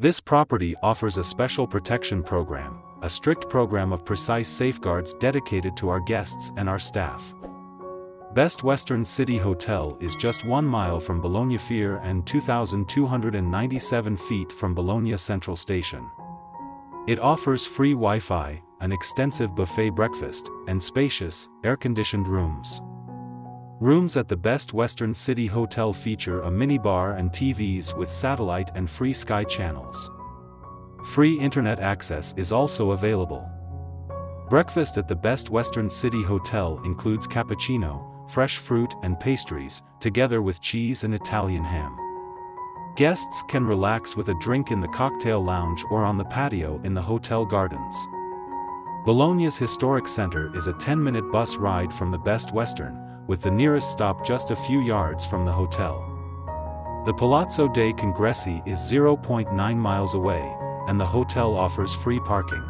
This property offers a special protection program, a strict program of precise safeguards dedicated to our guests and our staff. Best Western City Hotel is just one mile from BolognaFiere and 2,297 feet from Bologna Central Station. It offers free Wi-Fi, an extensive buffet breakfast, and spacious, air-conditioned rooms. Rooms at the Best Western City Hotel feature a minibar and TVs with satellite and free Sky channels. Free internet access is also available. Breakfast at the Best Western City Hotel includes cappuccino, fresh fruit and pastries, together with cheese and Italian ham. Guests can relax with a drink in the cocktail lounge or on the patio in the hotel gardens. Bologna's historic center is a 10-minute bus ride from the Best Western, with the nearest stop just a few yards from the hotel. The Palazzo dei Congressi is 0.9 miles away, and the hotel offers free parking.